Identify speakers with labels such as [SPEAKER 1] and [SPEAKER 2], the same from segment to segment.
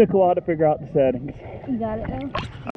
[SPEAKER 1] took a while to figure out the settings.
[SPEAKER 2] You got it though.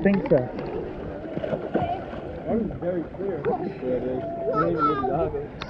[SPEAKER 1] I think so.
[SPEAKER 3] That was very clear. Yeah, it is.